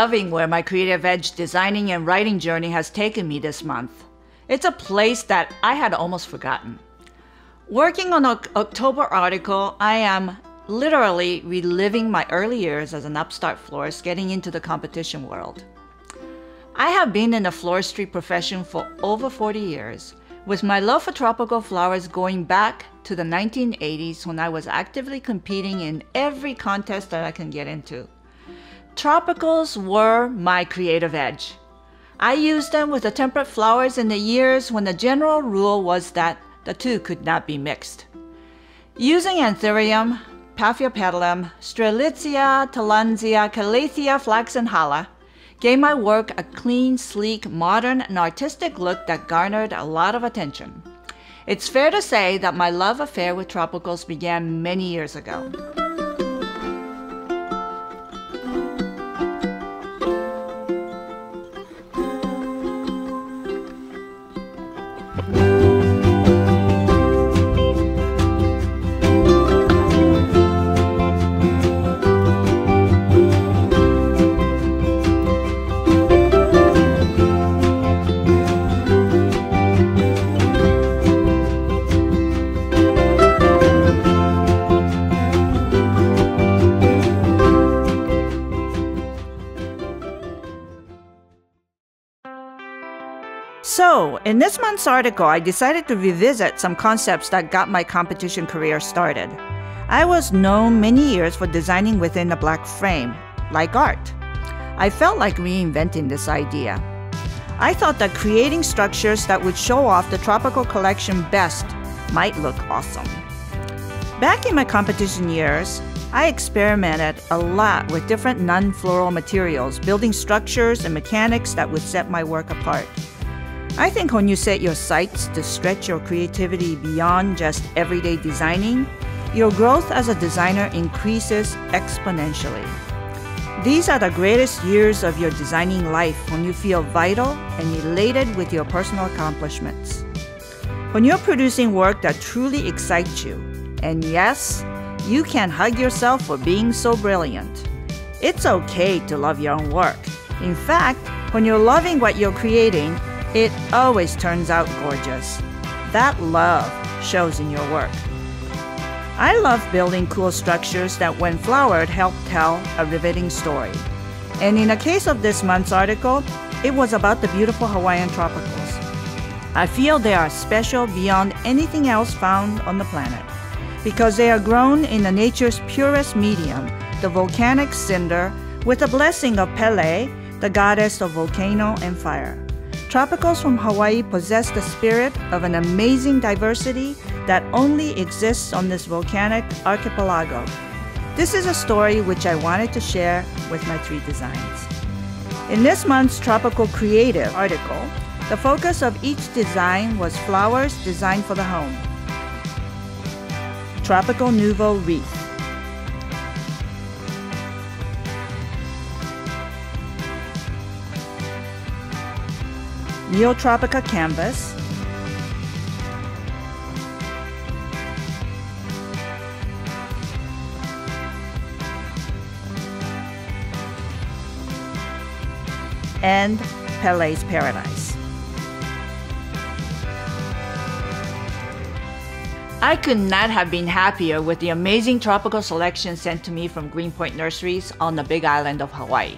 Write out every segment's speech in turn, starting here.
loving where my Creative Edge designing and writing journey has taken me this month. It's a place that I had almost forgotten. Working on an October article, I am literally reliving my early years as an upstart florist getting into the competition world. I have been in the floristry profession for over 40 years, with my love for tropical flowers going back to the 1980s when I was actively competing in every contest that I can get into. Tropicals were my creative edge. I used them with the temperate flowers in the years when the general rule was that the two could not be mixed. Using Anthurium, Paphiopedilum, Strelitzia, Tillandsia, Calathea, Flax, and Hala gave my work a clean, sleek, modern, and artistic look that garnered a lot of attention. It's fair to say that my love affair with tropicals began many years ago. So, in this month's article, I decided to revisit some concepts that got my competition career started. I was known many years for designing within a black frame, like art. I felt like reinventing this idea. I thought that creating structures that would show off the tropical collection best might look awesome. Back in my competition years, I experimented a lot with different non floral materials, building structures and mechanics that would set my work apart. I think when you set your sights to stretch your creativity beyond just everyday designing, your growth as a designer increases exponentially. These are the greatest years of your designing life when you feel vital and elated with your personal accomplishments. When you're producing work that truly excites you, and yes, you can hug yourself for being so brilliant. It's okay to love your own work. In fact, when you're loving what you're creating, it always turns out gorgeous. That love shows in your work. I love building cool structures that, when flowered, help tell a riveting story. And in the case of this month's article, it was about the beautiful Hawaiian tropicals. I feel they are special beyond anything else found on the planet because they are grown in the nature's purest medium, the volcanic cinder, with the blessing of Pele, the goddess of volcano and fire. Tropicals from Hawaii possess the spirit of an amazing diversity that only exists on this volcanic archipelago. This is a story which I wanted to share with my three designs. In this month's Tropical Creative article, the focus of each design was flowers designed for the home. Tropical Nouveau Wreath. Neotropica canvas, and Pele's Paradise. I could not have been happier with the amazing tropical selection sent to me from Green Point Nurseries on the Big Island of Hawaii.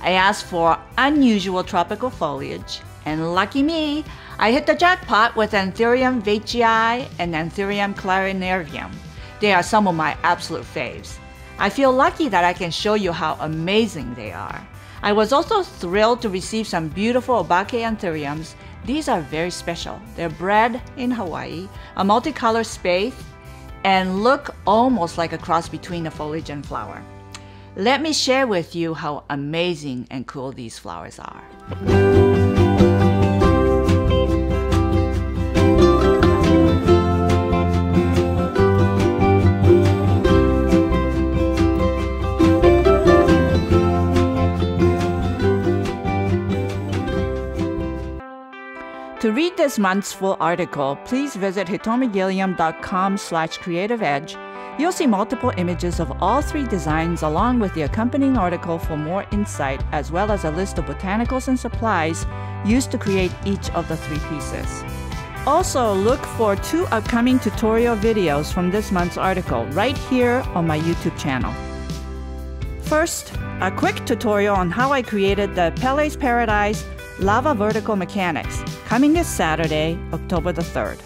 I asked for unusual tropical foliage, and lucky me, I hit the jackpot with Anthurium veitchii and Anthurium clarinervium. They are some of my absolute faves. I feel lucky that I can show you how amazing they are. I was also thrilled to receive some beautiful Obake Anthuriums. These are very special. They're bred in Hawaii, a multicolored spathe, and look almost like a cross between a foliage and flower. Let me share with you how amazing and cool these flowers are. To read this month's full article, please visit hitomigilliam.com slash creative edge. You'll see multiple images of all three designs along with the accompanying article for more insight, as well as a list of botanicals and supplies used to create each of the three pieces. Also, look for two upcoming tutorial videos from this month's article right here on my YouTube channel. First, a quick tutorial on how I created the Pele's Paradise Lava Vertical Mechanics, coming this Saturday, October the 3rd.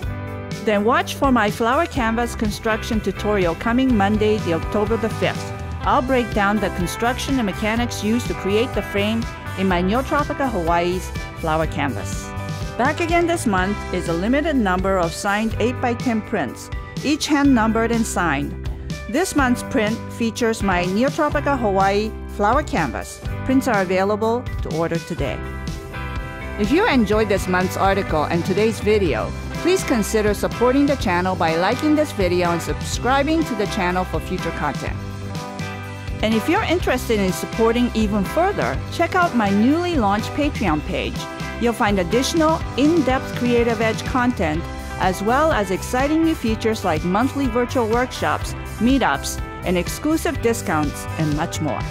Then watch for my flower canvas construction tutorial coming Monday, the October the 5th. I'll break down the construction and mechanics used to create the frame in my Neotropica Hawaii's flower canvas. Back again this month is a limited number of signed 8x10 prints, each hand numbered and signed. This month's print features my Neotropica Hawaii flower canvas. Prints are available to order today. If you enjoyed this month's article and today's video, please consider supporting the channel by liking this video and subscribing to the channel for future content. And if you're interested in supporting even further, check out my newly launched Patreon page. You'll find additional in-depth Creative Edge content, as well as exciting new features like monthly virtual workshops, meetups, and exclusive discounts, and much more.